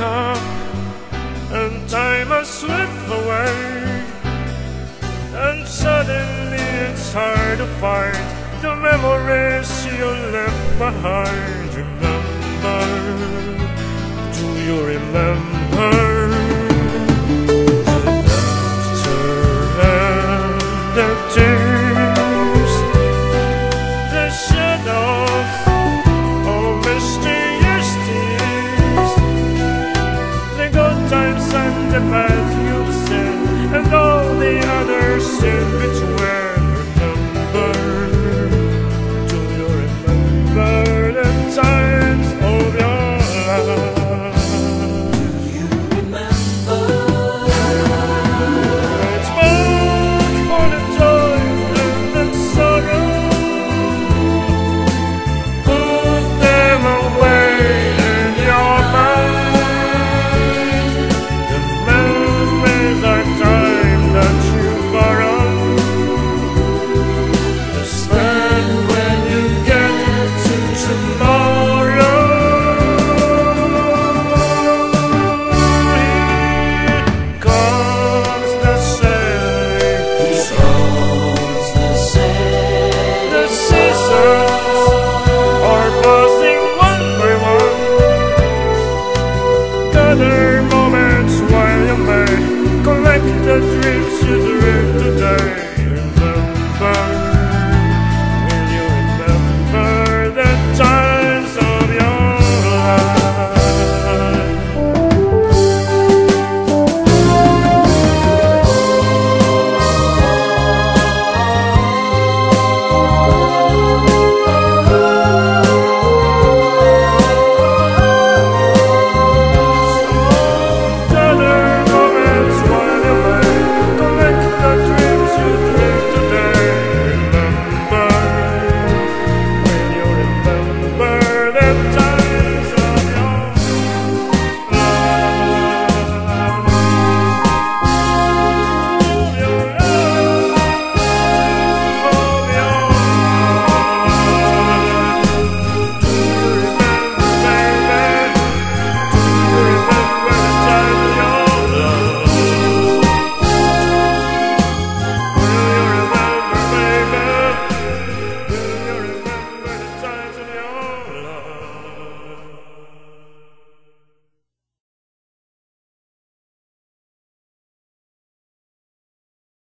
Up and time has slipped away, and suddenly it's hard to find the memories you left behind. Remember, do you remember? the others in between.